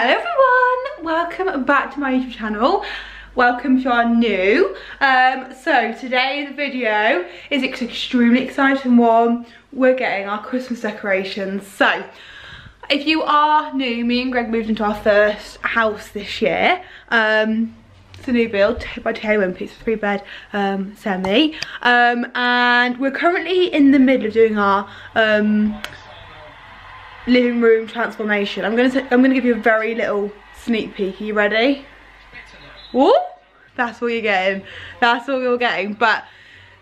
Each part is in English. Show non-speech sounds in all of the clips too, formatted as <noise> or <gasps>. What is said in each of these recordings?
Hello everyone, welcome back to my YouTube channel. Welcome if you are new. Um, so today's video is an extremely exciting one. We're getting our Christmas decorations. So if you are new, me and Greg moved into our first house this year. Um, it's a new build by Taylor Wimpey, it's a three bed um, semi. Um, and we're currently in the middle of doing our um, living room transformation. I'm gonna I'm gonna give you a very little sneak peek. Are you ready? Whoa! That's all you're getting. That's all you're getting. But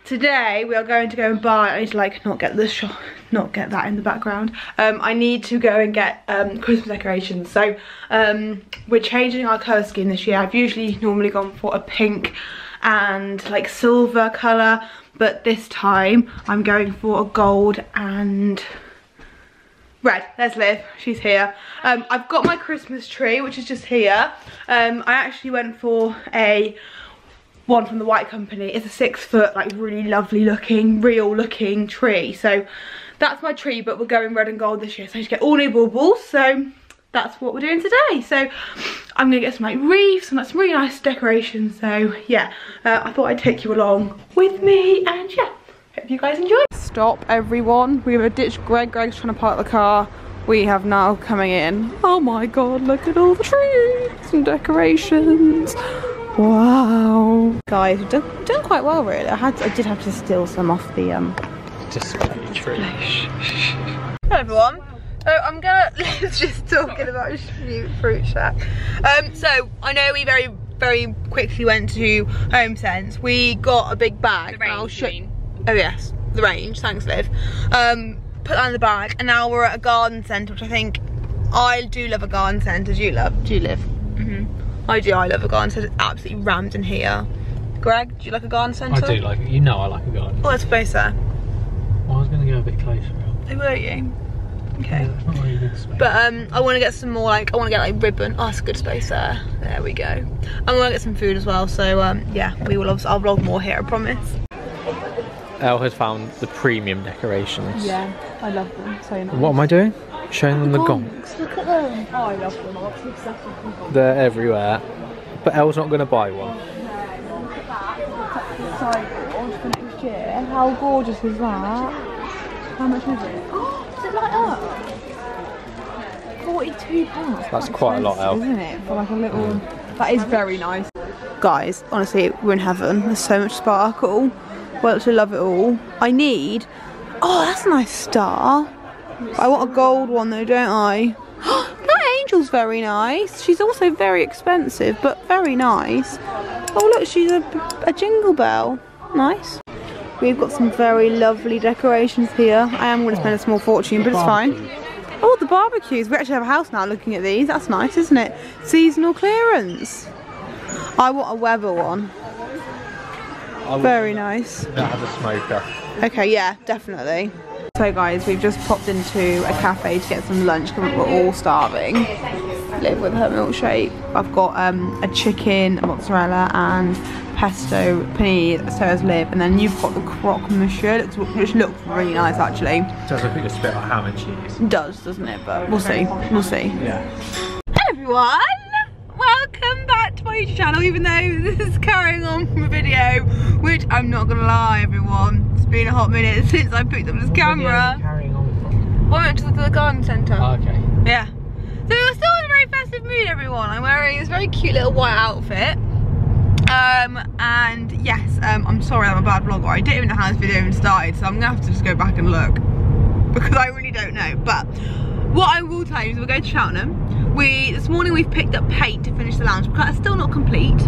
today we are going to go and buy. I need to like not get this shot, not get that in the background. Um, I need to go and get um, Christmas decorations. So um, we're changing our colour scheme this year. I've usually normally gone for a pink and like silver colour, but this time I'm going for a gold and Red, there's Liv, she's here. Um, I've got my Christmas tree, which is just here. Um, I actually went for a one from the White Company. It's a six foot, like really lovely looking, real looking tree. So that's my tree, but we're going red and gold this year. So I just get all new baubles. So that's what we're doing today. So I'm gonna get some like wreaths and like some really nice decorations. So yeah, uh, I thought I'd take you along with me and yeah, hope you guys enjoy. Stop everyone, we have a ditched Greg, Greg's trying to park the car. We have now coming in. Oh my God, look at all the trees and decorations. Wow. Guys, we've done, done quite well really. I had, I did have to steal some off the um, display tree. Hello everyone. So I'm gonna <laughs> let's just talking about Shoot Fruit Shack. Um, so I know we very very quickly went to HomeSense. We got a big bag. The range, I'll show- you mean? Oh yes, the range. Thanks, Liv. Um, put that in the bag, and now we're at a garden centre, which I think I do love a garden centre. Do you love? Do you live? Mm-hmm. I do. I love a garden centre. It's absolutely rammed in here. Greg, do you like a garden centre? I do like it. You know I like a garden. Oh, let's place there. Well, I was going to go a bit closer. Al. Oh, were you? Okay. Yeah, not really good space. But um, I want to get some more like I want to get like ribbon. Oh, that's a good space there. There we go. And we want to get some food as well. So um, yeah, we will. I'll vlog more here. I promise. Elle has found the premium decorations. Yeah, I love them. So. What am I doing? Showing them the gonks. Look at them. Oh, I love them. I'm obsessed with. They're everywhere. But Elle's not going to buy one. Sideboard for next year. How gorgeous is that? How much is it? <gasps> Oh, is it like up? Forty-two pounds. That's quite a lot, Elle. isn't it? For like a little. Hmm. That is very nice. Guys, honestly, we're in heaven. There's so much sparkle. Well, to love it all. I need. Oh, that's a nice star. I want a gold one though, don't I? <gasps> that angel's very nice. She's also very expensive, but very nice. Oh look, she's a, a jingle bell. Nice. We've got some very lovely decorations here. I am going to spend a small fortune, but it's fine. Oh, the barbecues. We actually have a house now looking at these. That's nice, isn't it? Seasonal clearance. I want a Weber one. Very nice. That has a smoker. Okay, yeah, definitely. So guys, we've just popped into a cafe to get some lunch because we're all starving. Live with her milkshake. I've got um, a chicken, mozzarella and pesto panini, so has Liv. And then you've got the croque monsieur, which looks- which looks really nice actually. Does look a bit like ham and cheese. It does, doesn't it? But we'll see, we'll see. Yeah. Everyone! Welcome my YouTube channel, even though <laughs> this is carrying on from a video, which I'm not gonna lie everyone, it's been a hot minute <laughs> since I picked up this camera. Carrying on from. I went to the garden centre. Oh, okay. yeah. So we're still in a very festive mood everyone. I'm wearing this very cute little white outfit. Um, and yes, um, I'm sorry I'm a bad vlogger. I didn't even know how this video even started, so I'm gonna have to just go back and look. Because I really don't know. But what I will tell you is we're going to Cheltenham. We this morning we've picked up paint to finish the lounge because it's still not complete,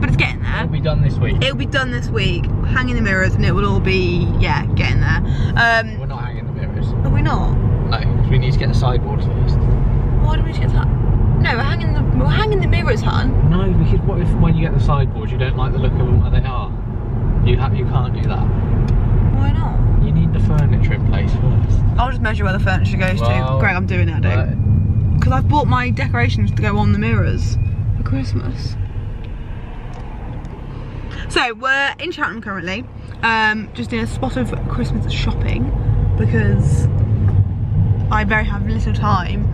but it's getting there. It'll be done this week. It'll be done this week, hanging the mirrors, and it will all be yeah, getting there. Um, We're not hanging the mirrors. are we not? No, 'cause we need to get the sideboards first. Why do we need to get that? No, we're hanging the we're hanging the mirrors, hun. No, because what if when you get the sideboards you don't like the look of them where they are? You have you can't do that. Why not? You need the furniture in place first. I'll just measure where the furniture goes Well, to. Greg, I'm doing that, Right. Because I've bought my decorations to go on the mirrors for Christmas. So we're in Cheltenham currently, um, just in a spot of Christmas shopping because I very have little time.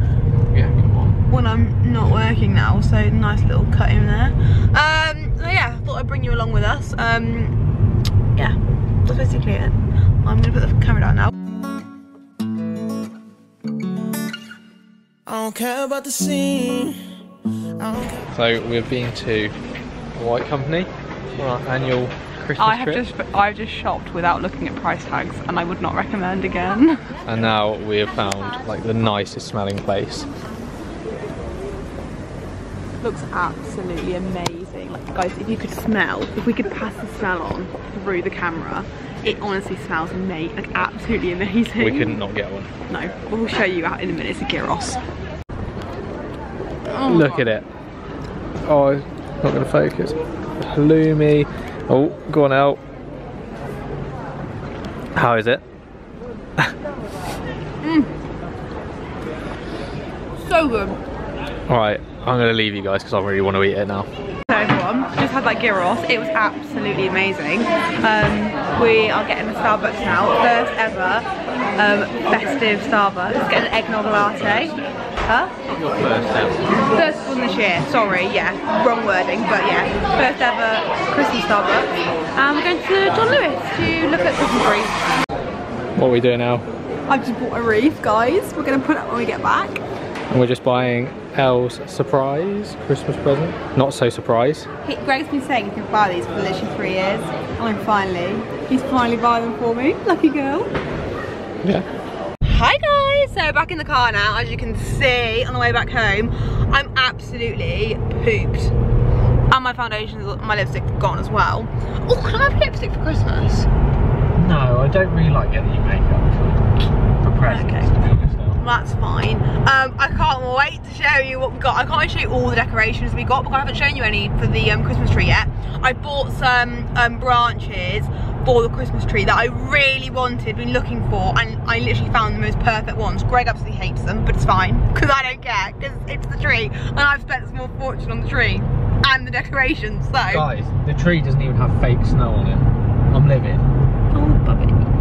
Yeah, come on. when I'm not working now. So nice little cut in there. Um, so yeah, I thought I'd bring you along with us. Um, yeah, that's basically it. I'm gonna put the camera down now. I don't care about the scene. I don't care. So we've been to White Company for our annual Christmas I have trip. just I've just shopped without looking at price tags, and I would not recommend again. <laughs> And now we have found like the nicest smelling place. Looks absolutely amazing. Like guys, if you could smell, if we could pass the smell on through the camera, it honestly smells amazing, like absolutely amazing. We couldn't not get one. No, we'll show you out in a minute. It's a gyros. Oh, Look at it. Oh, it's not going to focus. Halloumi. Oh, go on out. How is it? <laughs> Mm. So good. Alright, I'm going to leave you guys because I really want to eat it now. So everyone, just had that gyros. It was absolutely amazing. Um, we are getting a Starbucks now, first ever um, festive Starbucks. Getting an eggnog latte. Huh? Your first ever. First one this year, sorry, yeah, wrong wording, but yeah, first ever Christmas Starbucks. And we're going to John Lewis to look at Christmas wreaths. What are we doing now? I've just bought a wreath, guys. We're going to put it when we get back. And we're just buying Elle's surprise Christmas present. Not so surprise. He, Greg's been saying he can buy these for literally three years. And I'm finally, he's finally buying them for me. <laughs> Lucky girl. Yeah. Hi guys, so back in the car now, as you can see on the way back home, I'm absolutely pooped. And my foundation's, my lipstick's gone as well. Oh, can I have lipstick for Christmas? No, I don't really like getting you makeup for, for presents, Okay. To be honest. Now. That's fine. Um, I can't wait to show you what we got. I can't wait to show you all the decorations we got because I haven't shown you any for the um, Christmas tree yet. I bought some um, branches for the Christmas tree that I really wanted, been looking for, and I literally found the most perfect ones. Greg absolutely hates them, but it's fine because I don't care because it's the tree and I've spent a small fortune on the tree and the decorations. So, Guys, the tree doesn't even have fake snow on it. I'm living. oh, Bobby.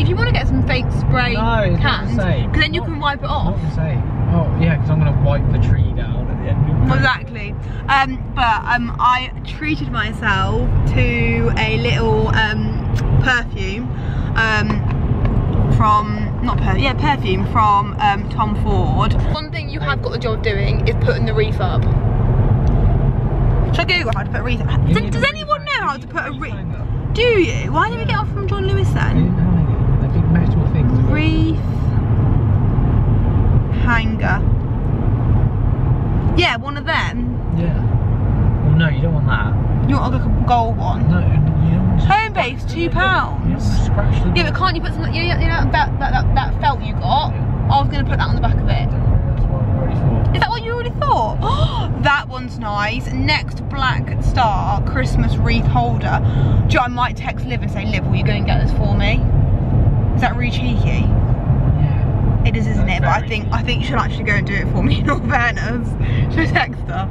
If you want to get some fake spray No, it's not the same. because then you Not- can wipe it off. Not the same. Oh, yeah, because I'm going to wipe the tree down at the end of the Exactly. Um, but um, I treated myself to a little um, perfume um, from, not per, yeah, perfume from um, Tom Ford. One thing you have got the job doing is putting the wreath up. Should I Google how to put a wreath? You Does, does a anyone know how to put a need wreath? Do you? Why didn't we get off from John Lewis They then? didn't have any. They're big metal Wreath hanger. Yeah, one of them. Yeah. Well, no, you don't want that. You want like a gold one? No, you don't Homebase, two pounds. Yeah, but can't you put something? You know, you know that, that, that, that felt you got. I was gonna put that on the back of it. That's what I'm ready for. Is that what you already thought? <gasps> that one's nice. Next Black Star Christmas wreath holder. Do you know, I might text Liv and say, Liv, will you go and get this for me? Is that really cheeky? Yeah. It is, isn't That's it? But I think cheeky. I think she'll actually go and do it for me. <laughs> In all fairness, should I text her?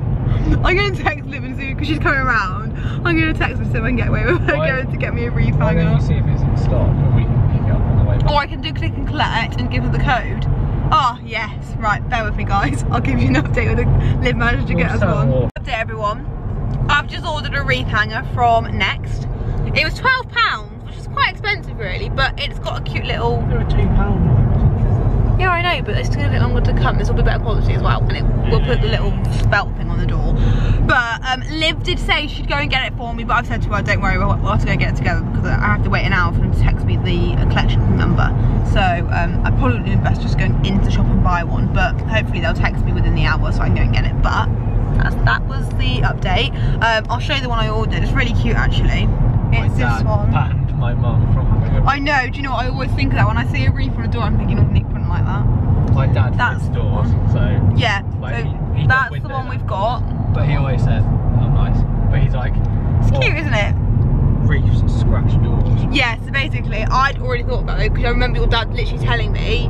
I'm going to text Liv and because she's coming around. I'm going to text her so I can get away with her Why- going to get me a wreath Why don't hanger. you see if it's in stock and we can pick it up on the way back? Or I can do click and collect and give her the code. Oh, yes. Right, bear with me, guys. I'll give you an update with the Liv managed to get us one. awful. Update, everyone. I've just ordered a wreath hanger from Next. It was £12, which is quite expensive, really, but it's got a cute little... There are two pound ones. Yeah, I know, but it's going to take longer to come. This will be better quality as well, and it will put the little spelt thing on the door. But um, Liv did say she'd go and get it for me, but I've said to her, don't worry, we'll, we'll have to go get it together because I have to wait an hour for them to text me the uh, collection number. So um, I probably would best just going into the shop and buy one, but hopefully they'll text me within the hour so I can go and get it. But that's, that was the update. Um, I'll show you the one I ordered. It's really cute, actually. It's this one. My mum from. I know, do you know what I always think of that? When I see a wreath on a door, I'm thinking, oh, Nick wouldn't like that. My dad That's fixed doors, so... Yeah, Like, so he- he that's the one we've got. But he always said, I'm nice. But he's like... It's "Oh, cute, isn't it? Reefs scratch doors. Yeah, so basically, I'd already thought about it because I remember your dad literally telling me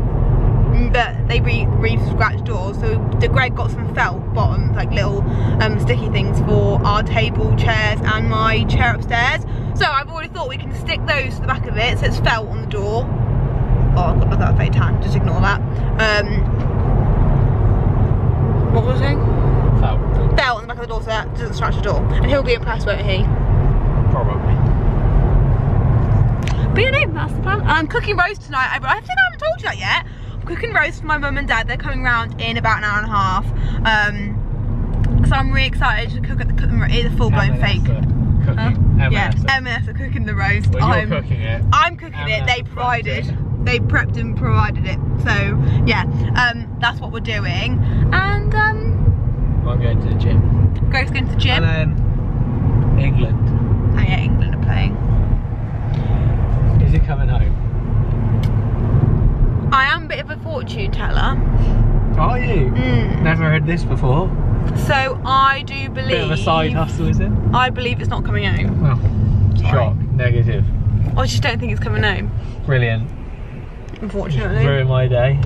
that they re reef scratch doors. So the Greg got some felt bottoms, like little um, sticky things for our table, chairs, and my chair upstairs. So I've already thought we can stick those to the back of it so it's felt on the door. Oh, I've got that fake tight, just ignore that. Um, what was I saying? Felt. Felt on the back of the door so that doesn't scratch the door. And he'll be impressed, won't he? Probably. But you know, that's the plan. I'm cooking roast tonight. I, I haven't told you that yet. I'm cooking roast for my mum and dad. They're coming round in about an hour and a half. Um, so I'm really excited to cook at the, the full-blown fake. Cooking. Huh? Yeah, are- M&S are cooking the roast. Well, I'm, cooking it. I'm cooking it. They provided. it. They prepped and provided it. So yeah, um, that's what we're doing. And um, I'm going to the gym. Grace going to the gym. And then England. Oh yeah, England are playing. Is it coming home? I am a bit of a fortune teller. Are you? Mm. Never heard this before. So I do believe. Bit of a side hustle, is it? I believe it's not coming home. Sorry. shock. Negative. I just don't think it's coming home. Brilliant. Unfortunately. Ruin my day.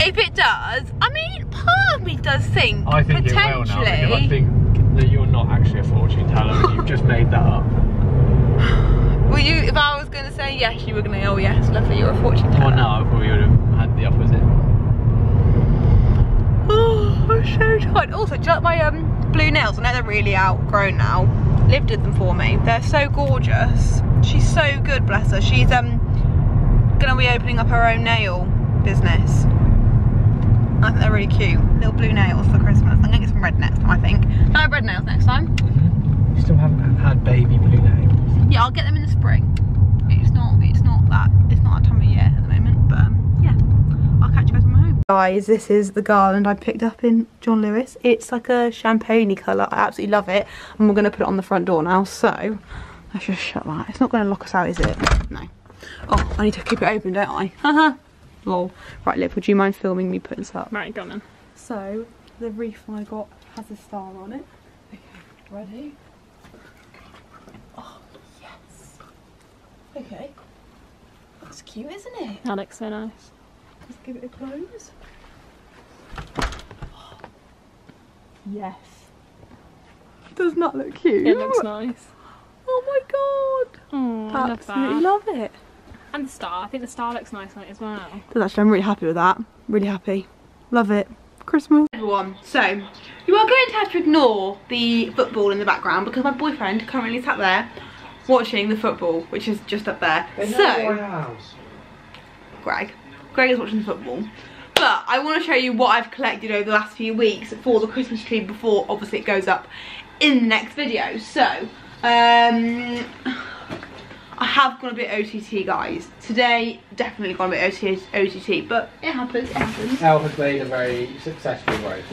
If it does, I mean, part of me does think I think it will now potentially. because I think that you're not actually a fortune teller and you've just made that up. <sighs> Were you? If I was going to say yes, you were going to. Oh yes, lovely. You're a fortune teller. Well, no, I probably would have had the opposite. <sighs> Oh, I'm so tired. Also, do you like my um blue nails? I know they're really outgrown now. Liv did them for me. They're so gorgeous. She's so good, bless her. She's um gonna be opening up her own nail business. I think they're really cute. Little blue nails for Christmas. I'm gonna get some red next time, I think. Can I have red nails next time? You still haven't had baby blue nails. Yeah, I'll get them in the spring. It's not it's not that it's not that time of year at the moment, but um, yeah. I'll catch you guys when we're home. Guys, this is the garland I picked up in John Lewis. It's like a champagne colour. I absolutely love it. And we're gonna put it on the front door now, so let's just shut that. It's not gonna lock us out, is it? No. Oh, I need to keep it open, don't I? Haha. <laughs> Lol. Right, Liv, would you mind filming me putting this up? Right, go on then. So, the wreath I got has a star on it. Okay, ready? Oh, yes. Okay. That's cute, isn't it? That looks so nice. Let's give it a close. Yes. Does not look cute. It looks nice. Oh my god. Oh, I love Absolutely that. love it. And the star. I think the star looks nice on it as well. Does actually, I'm really happy with that. Really happy. Love it. Christmas. Everyone, so you are going to have to ignore the football in the background because my boyfriend currently sat there watching the football, which is just up there. So, Greg. Greg is watching the football. But I want to show you what I've collected over the last few weeks for the Christmas tree before obviously it goes up in the next video. So, um, I have gone a bit OTT guys. Today, definitely gone a bit OTT, but it happens, it happens. Elle has made a very successful roast.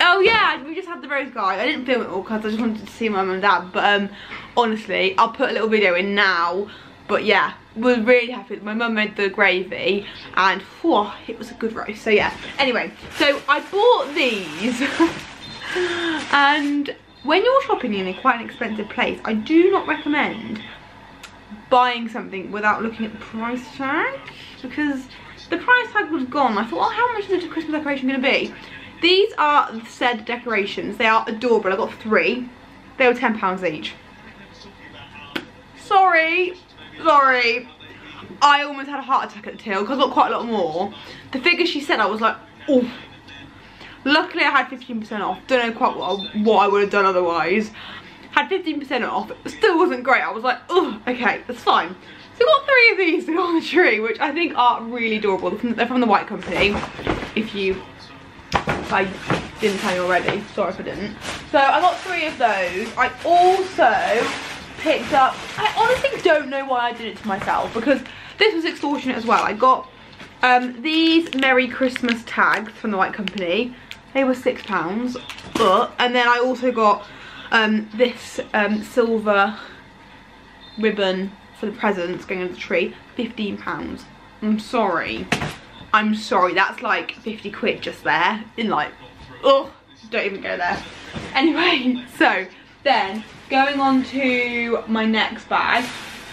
Oh yeah, we just had the rose guy. I didn't film it all because I just wanted to see my mum and dad. But um, honestly, I'll put a little video in now. But yeah, we're really happy. My mum made the gravy and whew, it was a good roast. So yeah. Anyway, so I bought these. <laughs> and when you're shopping in a quite an expensive place, I do not recommend buying something without looking at the price tag because the price tag was gone. I thought, oh, how much is the Christmas decoration going to be? These are said decorations. They are adorable. I got three. They were £10 each. Sorry. Sorry. I almost had a heart attack at the till because I got quite a lot more. The figure she said, I was like, oh. Luckily, I had 15% off. Don't know quite what I, what I would have done otherwise. Had 15% off. It still wasn't great. I was like, oh, okay, that's fine. So I got three of these on the tree, which I think are really adorable. They're from the White Company. If you, if I didn't tell you already. Sorry if I didn't. So I got three of those. I also picked up, I honestly don't know why I did it to myself because this was extortionate as well. I got um, these Merry Christmas tags from the White Company. They were six pounds, but, and then I also got um, this um, silver ribbon for the presents going on the tree, 15 pounds. I'm sorry. I'm sorry, that's like 50 quid just there in like, oh, don't even go there. Anyway, <laughs> so then going on to my next bag,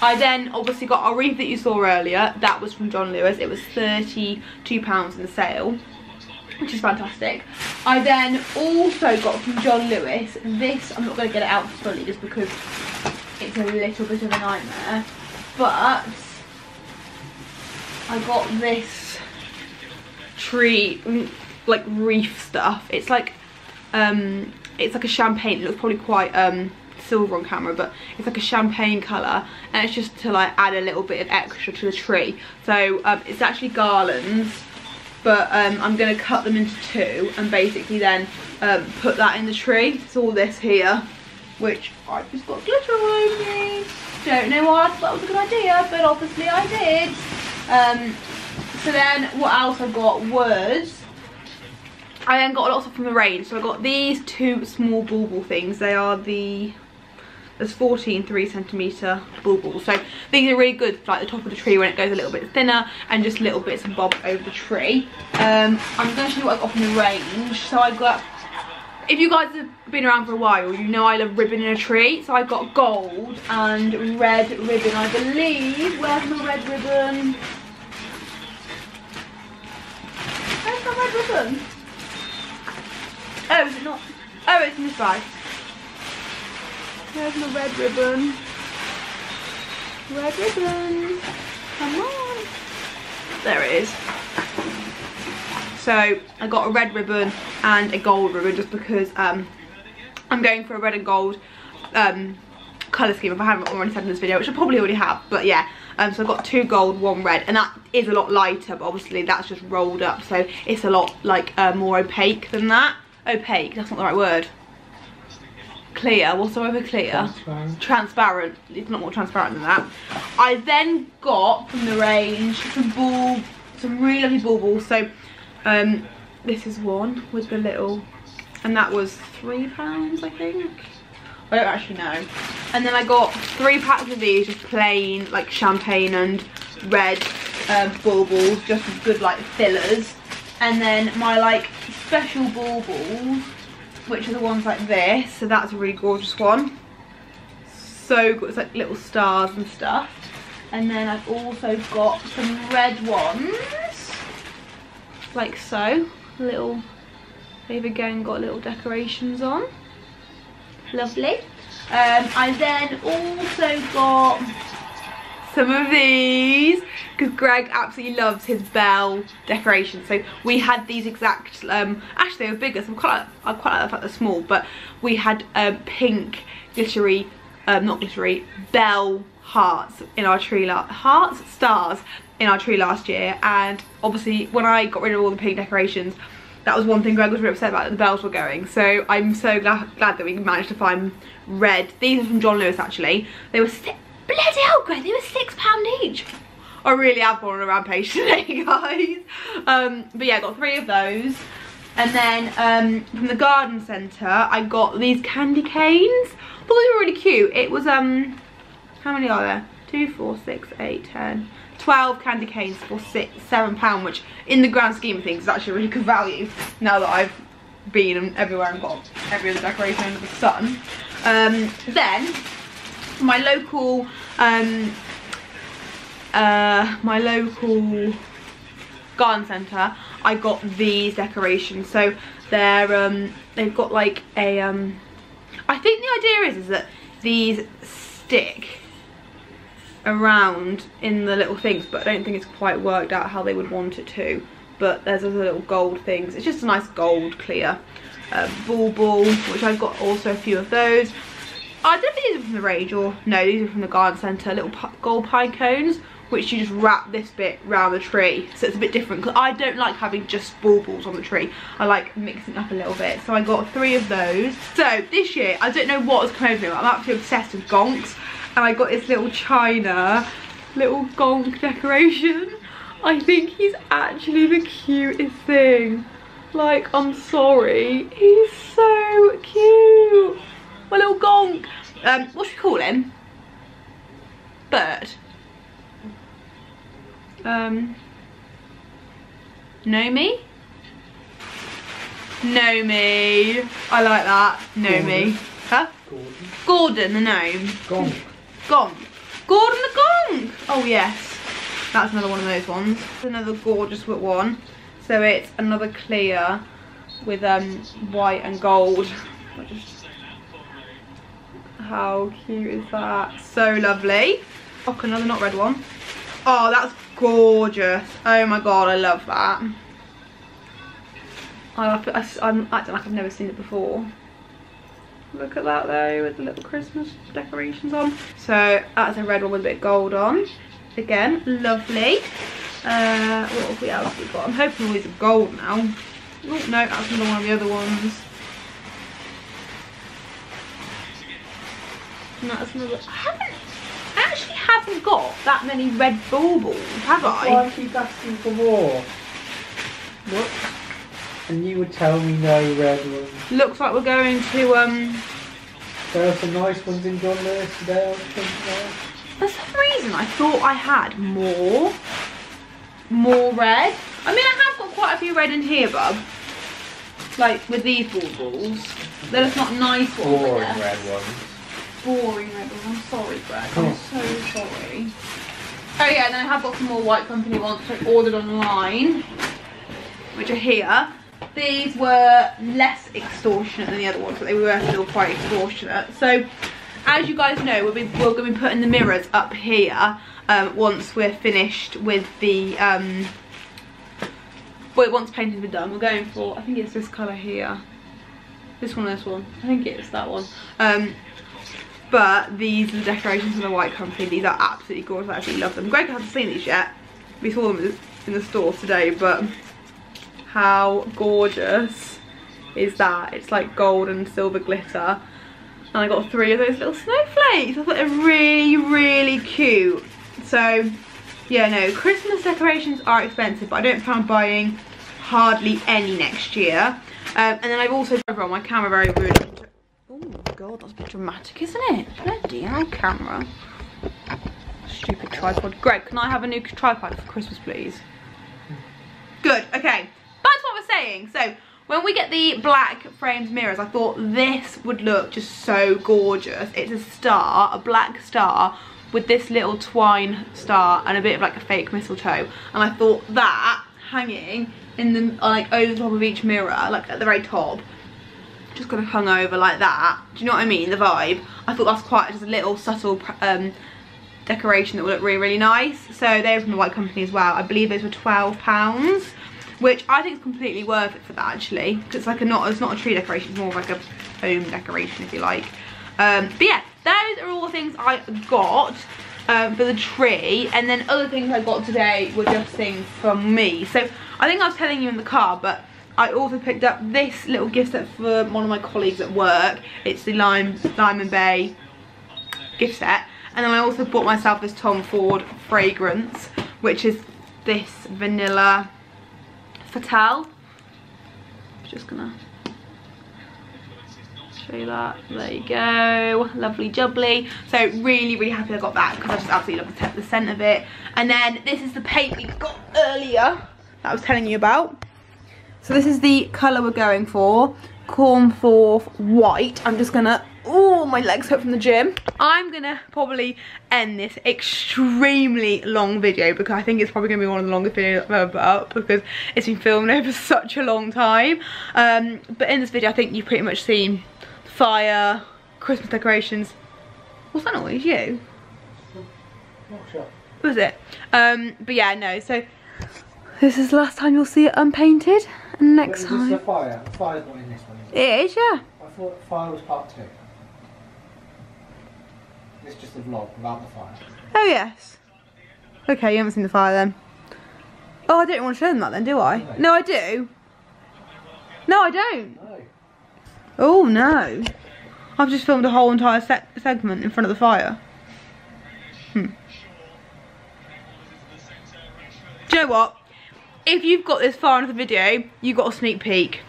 I then obviously got a wreath that you saw earlier. That was from John Lewis. It was £32 in the sale, which is fantastic. I then also got from John Lewis this. I'm not going to get it out fully just because it's a little bit of a nightmare. But I got this tree, mm, like reef stuff. It's like um, it's like a champagne. It looks probably quite um, silver on camera, but it's like a champagne colour. And it's just to like add a little bit of extra to the tree. So um, it's actually garlands, but um, I'm going to cut them into two and basically then um, put that in the tree. It's all this here, which I just got glitter over me. Don't know why I thought that was a good idea, but obviously I did. Um, so then what else i've got was I then got lots of from the range. So I got these two small bauble things. They are the there's 14 3 centimeter baubles. So these are really good for like the top of the tree when it goes a little bit thinner and just little bits and bobs over the tree. Um, I'm going to show you what I got from the range. So I got if you guys have been around for a while, you know I love ribbon in a tree. So I've got gold and red ribbon, I believe. Where's my red ribbon? Where's my red ribbon? Oh, is it not? Oh, it's in this bag. Where's my red ribbon? Red ribbon. Come on. There it is. So I got a red ribbon and a gold ribbon just because um, I'm going for a red and gold um, colour scheme if I haven't already said in this video, which I probably already have, but yeah. Um, so I've got two gold, one red, and that is a lot lighter, but obviously that's just rolled up, so it's a lot like uh, more opaque than that. Opaque, that's not the right word. Clear, what's the word clear? Transparent. transparent it's not more transparent than that i then got from the range some ball some really lovely baubles so um this is one with the little and that was three pounds i think i don't actually know and then i got three packs of these just plain like champagne and red um baubles just good like fillers and then my like special baubles which are the ones like this. So that's a really gorgeous one. So good it's like little stars and stuff. And then I've also got some red ones. Like so. Little they've again got little decorations on. Lovely. Um, I then also got some of these because Greg absolutely loves his bell decoration. So we had these exact, um, actually they were bigger, so I'm quite, I quite like the fact they're small, but we had um, pink glittery, um, not glittery, bell hearts in our tree, hearts, stars in our tree last year. And obviously when I got rid of all the pink decorations, that was one thing Greg was really upset about, the bells were going. So I'm so glad, glad that we managed to find red. These are from John Lewis actually. They were, bloody hell Greg, they were six pound each. I really have gone on a rampage today, <laughs> guys. Um, but yeah, I got three of those. And then um, from the garden centre, I got these candy canes. I thought they were really cute. It was, um, how many are there? Two, four, six, eight, ten. 12 candy canes for six, seven pound, which in the grand scheme of things is actually really good value now that I've been everywhere and got every other decoration under the sun. Um, then, my local um, uh, my local garden centre, I got these decorations. So they're um, they've got like a um, I think the idea is is that these stick around in the little things, but I don't think it's quite worked out how they would want it to. But there's those little gold things. It's just a nice gold clear uh, ball, which I've got also a few of those. I don't think these are from the range, or no, these are from the garden centre. Little gold pine cones which you just wrap this bit round the tree so it's a bit different because I don't like having just baubles on the tree. I like mixing up a little bit so I got three of those. So this year I don't know what has come over me I'm absolutely obsessed with gonks and I got this little china little gonk decoration. I think he's actually the cutest thing. Like I'm sorry he's so cute my little gonk um what should we call him bird um, Nomi? Nomi. I like that. Nomi. Huh? Gordon. Gordon the gnome. Gone. Gong. Gordon the Gong. Oh yes. That's another one of those ones. Another gorgeous one. So it's another clear with um white and gold. How cute is that? So lovely. Oh, another not red one. Oh, that's gorgeous. Oh my god, I love that. I, I'm acting like I've never seen it before. Look at that though, with the little Christmas decorations on. So that's a red one with a bit of gold on. Again, lovely. Uh, what have we else we got? I'm hoping all these are gold now. Oh, no, that's another one of the other ones. That's another. I haven't. I actually haven't got that many red baubles, have Why I? I keep asking for more? What? And you would tell me no red ones. Looks like we're going to um. There are some nice ones in John Lewis today, I think. For some reason, I thought I had more, more red. I mean, I have got quite a few red in here, bub. Like with these baubles. They're just not nice ones. I Boring red ones. Boring red. I'm sorry, Greg. I'm so sorry. Oh yeah, and then I have got some more White Company ones which I ordered online, which are here. These were less extortionate than the other ones, but they were still quite extortionate. So, as you guys know, we'll be, we're going to be putting the mirrors up here um, once we're finished with the... Um, well, once painting's been done, we're going for, I think it's this colour here. This one, this one. I think it's that one. Um, but these are the decorations from the White Company. These are absolutely gorgeous. I absolutely love them. Greg hasn't seen these yet. We saw them in the store today, but how gorgeous is that? It's like gold and silver glitter. And I got three of those little snowflakes. I thought they're really, really cute. So, yeah, no, Christmas decorations are expensive, but I don't plan on buying hardly any next year. Um, and then I've also on my camera very rude. God, that's a bit dramatic, isn't it? Bloody hell, camera. Stupid tripod. Greg, can I have a new tripod for Christmas, please? Good, okay. To what we're saying. So, when we get the black framed mirrors, I thought this would look just so gorgeous. It's a star, a black star, with this little twine star and a bit of like a fake mistletoe. And I thought that hanging in the, like, over the top of each mirror, like at the very top, just kind of hung over like that. Do you know what I mean? The vibe. I thought that's quite just a little subtle um, decoration that would look really, really nice. So they were from the White Company as well. I believe those were £12, which I think is completely worth it for that actually. Because it's like a not, it's not a tree decoration, it's more of like a home decoration if you like. Um, but yeah, those are all the things I got um, for the tree. And then other things I got today were just things from me. So I think I was telling you in the car, but I also picked up this little gift set for one of my colleagues at work. It's the Lime, Diamond Bay gift set. And then I also bought myself this Tom Ford fragrance, which is this vanilla Fatale. Just gonna show you that. There you go. Lovely jubbly. So really, really happy I got that because I just absolutely love the scent of it. And then this is the paint we got earlier that I was telling you about. So this is the colour we're going for. Cornforth White. I'm just gonna, oh, my legs hurt from the gym. I'm gonna probably end this extremely long video because I think it's probably gonna be one of the longest videos I've ever put up because it's been filmed over <laughs> such a long time. Um, but in this video, I think you've pretty much seen fire, Christmas decorations. What's that noise? You? Not sure. Was it? Um, but yeah, no, so this is the last time you'll see it unpainted. And next Is time. this a fire? Fire's not in this one. is it? It is, yeah. I thought fire was part two. It's just a vlog without the fire. Oh, yes. Okay, you haven't seen the fire then. Oh, I don't want to show them that then, do I? No. No, I do. No, I don't. No. Oh, no. I've just filmed a whole entire se segment in front of the fire. Hmm. Do you know what? If you've got this far into the video, you got a sneak peek.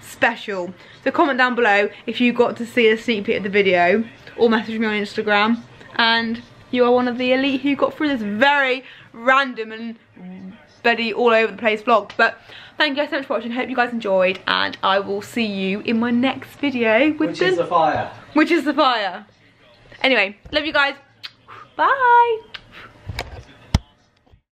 Special. So comment down below if you got to see a sneak peek of the video or message me on Instagram and you are one of the elite who got through this very random and bloody all over the place vlog. But thank you guys so much for watching. Hope you guys enjoyed and I will see you in my next video Which the, is the fire? which is the fire. Anyway, love you guys. Bye.